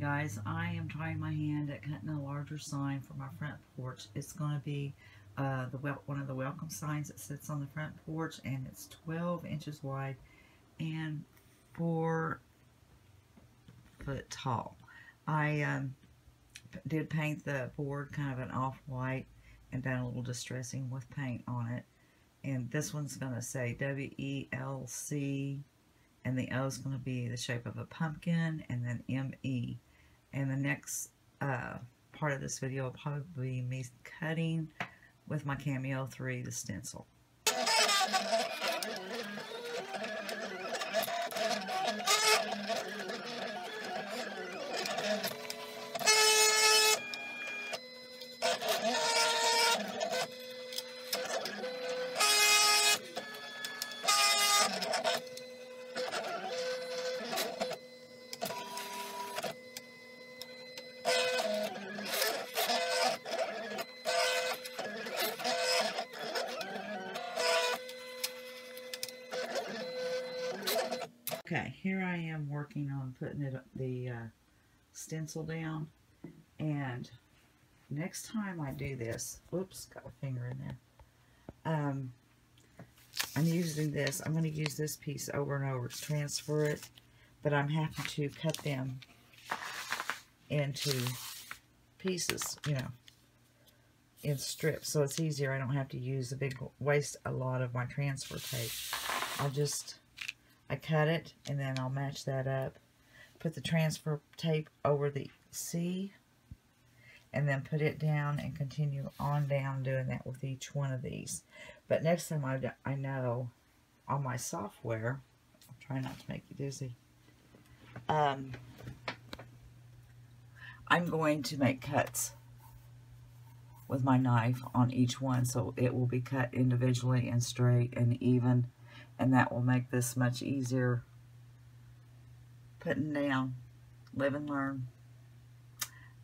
Guys, I am trying my hand at cutting a larger sign for my front porch. It's going to be uh, the one of the welcome signs that sits on the front porch and it's 12 inches wide and 4 foot tall. I um, did paint the board kind of an off-white and done a little distressing with paint on it. And this one's going to say W-E-L-C and the O is going to be the shape of a pumpkin, and then M-E. And the next uh, part of this video will probably be me cutting with my Cameo 3 the stencil. Okay, here I am working on putting it the uh, stencil down. And next time I do this, whoops, got a finger in there. Um, I'm using this. I'm going to use this piece over and over to transfer it. But I'm having to cut them into pieces, you know, in strips. So it's easier. I don't have to use a big, waste a lot of my transfer tape. I'll just I cut it and then I'll match that up. Put the transfer tape over the C and then put it down and continue on down doing that with each one of these. But next time I, I know on my software, I'll try not to make you dizzy, um, I'm going to make cuts with my knife on each one so it will be cut individually and straight and even and that will make this much easier putting down. Live and learn.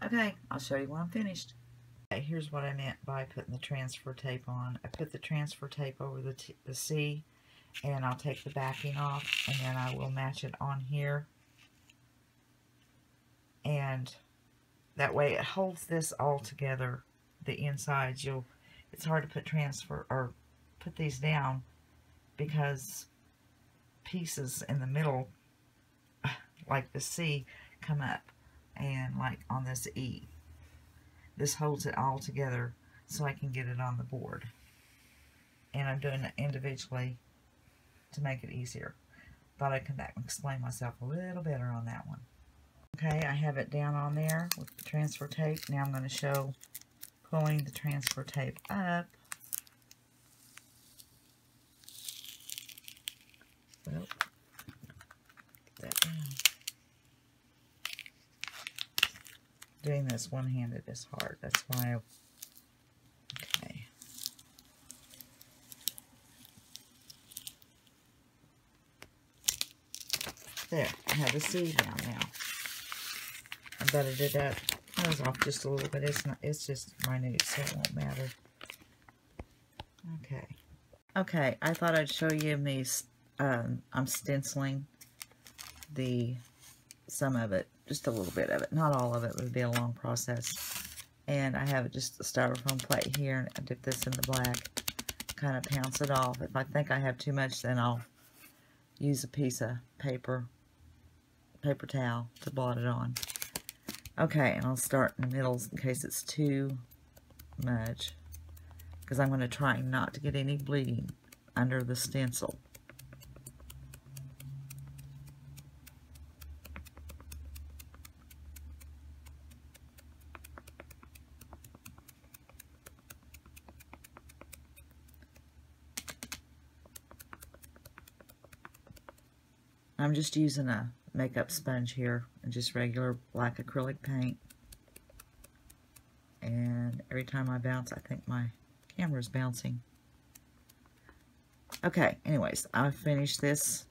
Okay I'll show you when I'm finished. Okay, here's what I meant by putting the transfer tape on. I put the transfer tape over the, the C and I'll take the backing off and then I will match it on here. And that way it holds this all together the insides. You'll it's hard to put transfer or put these down because pieces in the middle, like the C, come up and like on this E. This holds it all together so I can get it on the board. And I'm doing it individually to make it easier. Thought I'd come back and explain myself a little better on that one. Okay, I have it down on there with the transfer tape. Now I'm going to show pulling the transfer tape up Well, that down. Doing this one-handed is hard. That's why I, okay. There, I have the seed down now. I better did that. Was off just a little bit. It's not. It's just minute, so it won't matter. Okay. Okay, I thought I'd show you these um, I'm stenciling the some of it, just a little bit of it. Not all of it would be a long process. And I have just a styrofoam plate here, and I dip this in the black, kind of pounce it off. If I think I have too much, then I'll use a piece of paper, paper towel to blot it on. Okay, and I'll start in the middle in case it's too much, because I'm going to try not to get any bleeding under the stencil. I'm just using a makeup sponge here and just regular black acrylic paint. And every time I bounce, I think my camera's bouncing. Okay, anyways, I finished this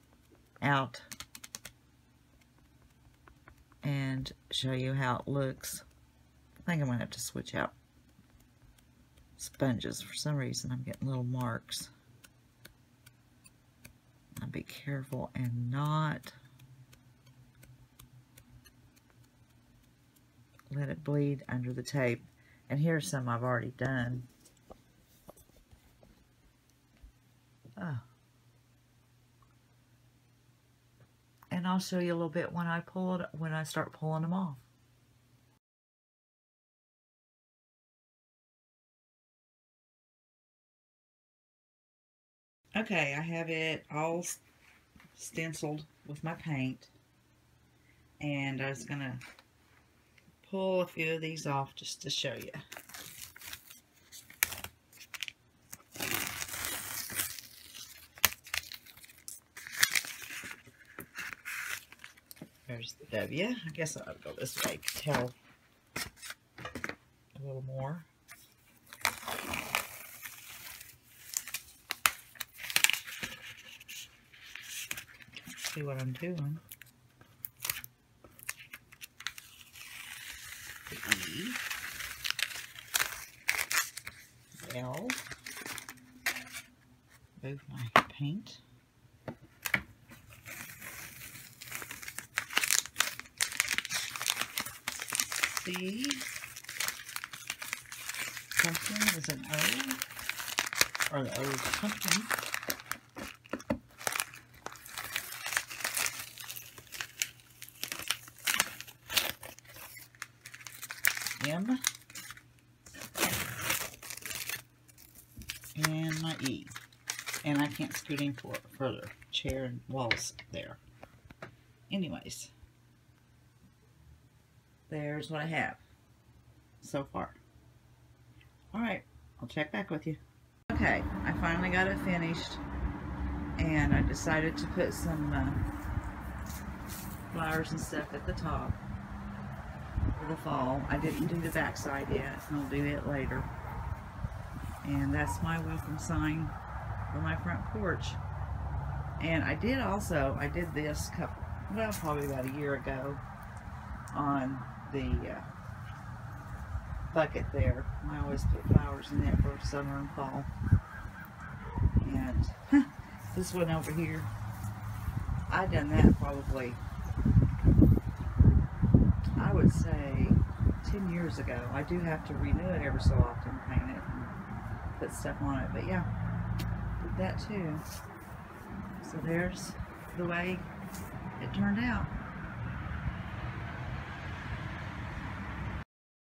out and show you how it looks. I think I'm going to have to switch out sponges. For some reason, I'm getting little marks be careful and not let it bleed under the tape. And here's some I've already done. Oh. And I'll show you a little bit when I pull it, when I start pulling them off. Okay, I have it all stenciled with my paint. And I was going to pull a few of these off just to show you. There's the W. I guess I'll go this way. Tell a little more. See what I'm doing. E. L. Move my paint. C. Something is an O. Or the O is M and my E. And I can't scoot in for further. Chair and walls there. Anyways, there's what I have so far. Alright, I'll check back with you. Okay, I finally got it finished. And I decided to put some uh, flowers and stuff at the top for the fall. I didn't do the backside yet. I'll do it later. And that's my welcome sign for my front porch. And I did also, I did this couple, well, probably about a year ago on the uh, bucket there. I always put flowers in there for summer and fall. And this one over here, I done that probably I would say 10 years ago. I do have to renew it every so often, paint it, and put stuff on it. But yeah, did that too. So there's the way it turned out.